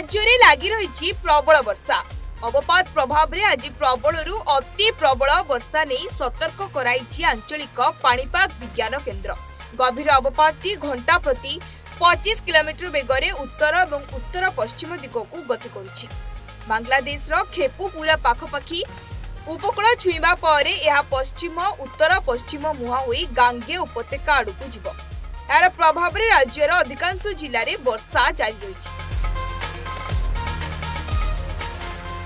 রাজ্যের লাগি রয়েছে প্রবল বর্ষা অবপাত প্রভাবে আজ প্রবলর অতি প্রবল বর্ষা নিয়ে সতর্ক করাইছে আঞ্চলিক পাপাগ বিজ্ঞান কেন্দ্র গভীর অবপাতটি ঘণ্টা প্রতি পঁচিশ কিলোমিটর বেগরে উত্তর এবং উত্তর পশ্চিম দিগকু গতি করুছি বাংলাদেশর খেপুপুরা পাখাপাখি উপকূল ছুইঁবা পরে এহা পশ্চিম উত্তর পশ্চিম মুহাঁ হয়ে গাঙ্গে উপত্যকা আড়কু যাব এর প্রভাবে রাজ্যের অধিকাংশ জেলার বর্ষা জারি রয়েছে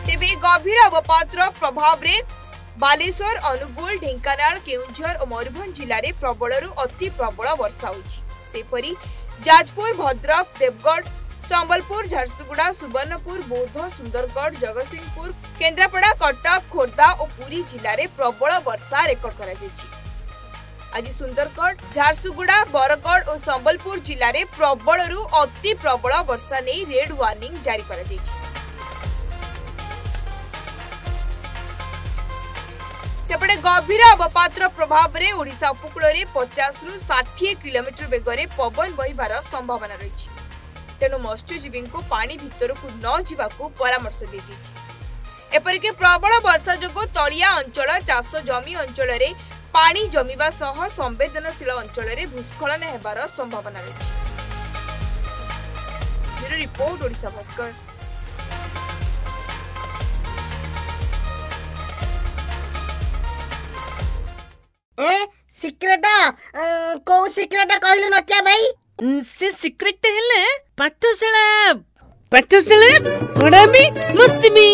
गभीर प्रभाव अवपत प्रभावेश्वर अनुगुल ढेङ्कानल केुझर मयुरभँ्ज जब अति प्रबल वर्षा होछि हुन्छ जाजपुर भद्रक देवगढ संबलपुर झारसुगुडा सुवर्णपुर बौद्ध सुन्दरगड जगतसिंहपुर केंद्रापडा कटक खोरदा खोर्धा पुरी ज प्रबल वर्षा रेकर्ड करा आज सुन्दरगड झारसुगुडा बरगड सम्बलपुर जस्तै प्रबल रु अति प्रबल वर्षा रेड वार्निंग जारी करा ସେପଟେ ଗଭୀର ଅବପାତର ପ୍ରଭାବରେ ଓଡ଼ିଶା ଉପକୂଳରେ ପଚାଶରୁ ଷାଠିଏ କିଲୋମିଟର ବେଗରେ ପବନ ବହିବାର ସମ୍ଭାବନା ରହିଛି ତେଣୁ ମତ୍ସ୍ୟଜୀବୀଙ୍କୁ ପାଣି ଭିତରକୁ ନ ଯିବାକୁ ପରାମର୍ଶ ଦିଆଯାଇଛି ଏପରିକି ପ୍ରବଳ ବର୍ଷା ଯୋଗୁଁ ତଳିଆ ଅଞ୍ଚଳ ଚାଷ ଜମି ଅଞ୍ଚଳରେ ପାଣି ଜମିବା ସହ ସମ୍ବେଦନଶୀଳ ଅଞ୍ଚଳରେ ଭୂସ୍ଖଳନ ହେବାର ସମ୍ଭାବନା ରହିଛି ରିପୋର୍ଟ ଓଡ଼ିଶା ଭାସ୍କର ଏ ସିକ୍ରେଟ କୋଉ ସିକ୍ରେଟ କହିଲୁ ନଟିଆ ଭାଇ ସେ ସିକ୍ରେଟ ହେଲେ ପାଠଶାଳା ପାଠଶାଳା ପଢ଼ାମି ମସ୍ତିମି